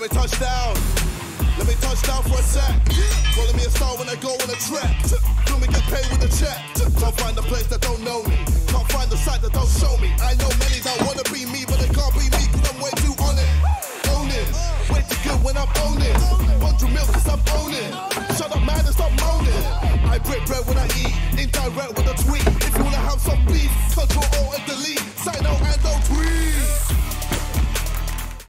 Let me touch down. Let me touch down for a sec. Calling me a star when I go on a trip. Do me get paid with a check. Can't find a place that don't know me. Can't find a site that don't show me. I know many that wanna be me, but they can't be me cause I'm way too on it. Own it. Way too good when I'm on it. 100 mil cause I'm on it. Shut up, man, and stop moaning. I break bread when I eat. Indirect with a tweet. If you wanna have some beef, control all and delete.